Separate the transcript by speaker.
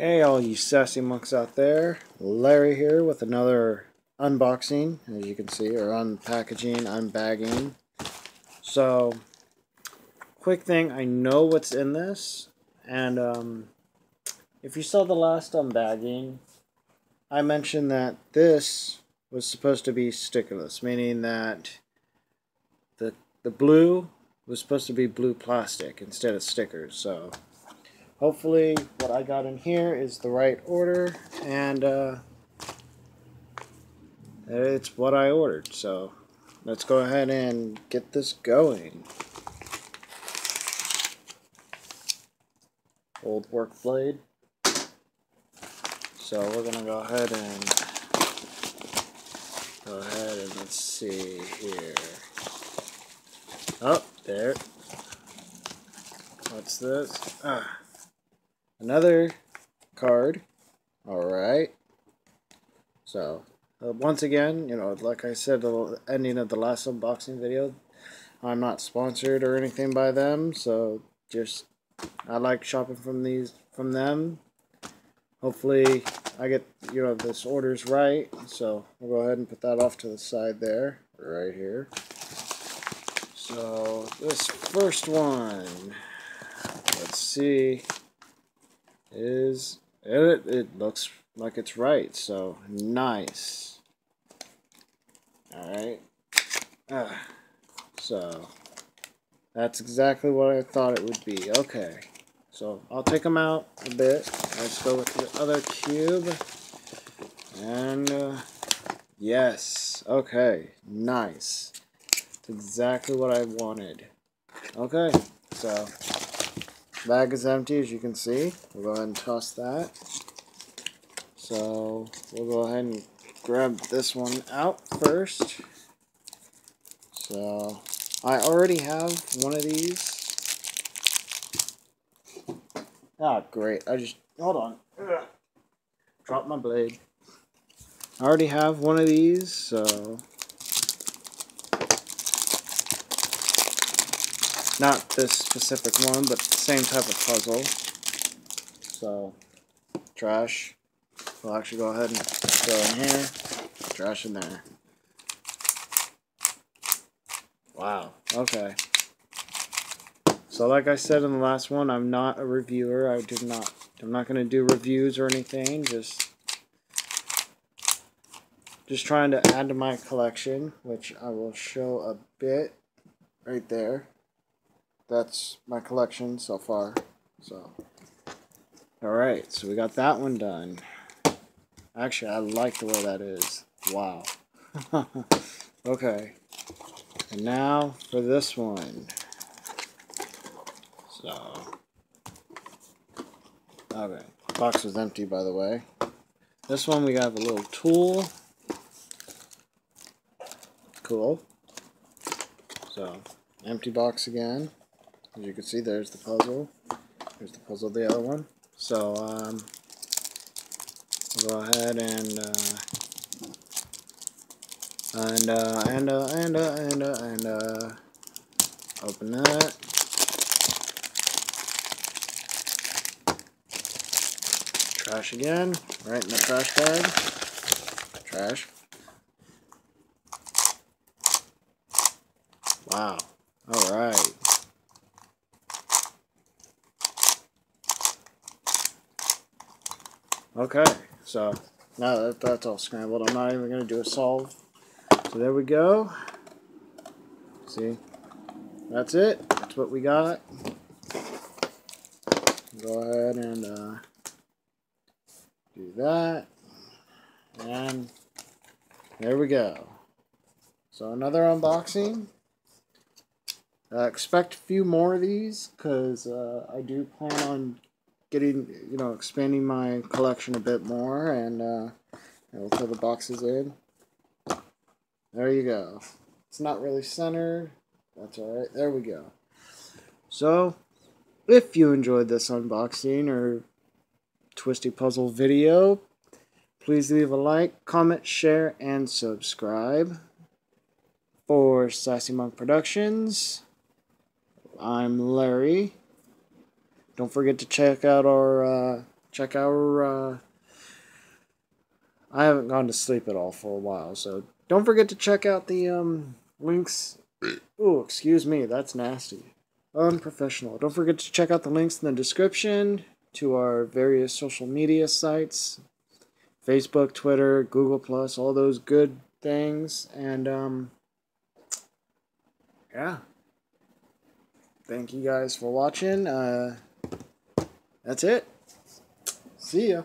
Speaker 1: Hey all you sassy monks out there, Larry here with another unboxing, as you can see, or unpackaging, unbagging. So, quick thing, I know what's in this, and um, if you saw the last unbagging, I mentioned that this was supposed to be stickerless, meaning that the, the blue was supposed to be blue plastic instead of stickers, so hopefully what I got in here is the right order and uh, it's what I ordered so let's go ahead and get this going. Old work blade. So we're gonna go ahead and go ahead and let's see here. Oh there. What's this? Ah another card. Alright. So, uh, once again, you know, like I said the ending of the last unboxing video, I'm not sponsored or anything by them, so just, I like shopping from these, from them. Hopefully, I get, you know, this order's right, so we'll go ahead and put that off to the side there, right here. So, this first one, let's see is it, it looks like it's right so nice. Alright. Ah, so that's exactly what I thought it would be. Okay. So I'll take them out a bit. Let's go with the other cube. And uh, yes. Okay. Nice. It's exactly what I wanted. Okay. So Bag is empty, as you can see. We'll go ahead and toss that. So, we'll go ahead and grab this one out first. So, I already have one of these. Ah, great. I just, hold on. Drop my blade. I already have one of these, so Not this specific one, but the same type of puzzle. So, trash. We'll actually go ahead and go in here. Trash in there. Wow. Okay. So like I said in the last one, I'm not a reviewer. I did not. I'm not going to do reviews or anything. Just, just trying to add to my collection, which I will show a bit right there that's my collection so far. So, alright, so we got that one done. Actually, I like the way that is. Wow. okay. And now for this one. So, okay. Box was empty, by the way. This one we have a little tool. Cool. So, empty box again. As you can see, there's the puzzle. There's the puzzle, the other one. So, um, we'll go ahead and, uh, and, uh, and, uh, and, uh, and, uh, and, uh, open that. Trash again, right in the trash bag. Trash. Wow. Alright. Okay, so now that that's all scrambled, I'm not even going to do a solve. So there we go. See, that's it. That's what we got. Go ahead and uh, do that. And there we go. So another unboxing. Uh, expect a few more of these because uh, I do plan on getting, you know, expanding my collection a bit more, and uh, I'll throw the boxes in. There you go. It's not really centered. That's alright. There we go. So, if you enjoyed this unboxing or twisty puzzle video, please leave a like, comment, share, and subscribe. For Sassy Monk Productions, I'm Larry. Don't forget to check out our uh, check our. Uh, I haven't gone to sleep at all for a while, so don't forget to check out the um, links. Oh, excuse me, that's nasty. Unprofessional. Don't forget to check out the links in the description to our various social media sites Facebook, Twitter, Google Plus, all those good things. And um, yeah. Thank you guys for watching. Uh, that's it. See ya.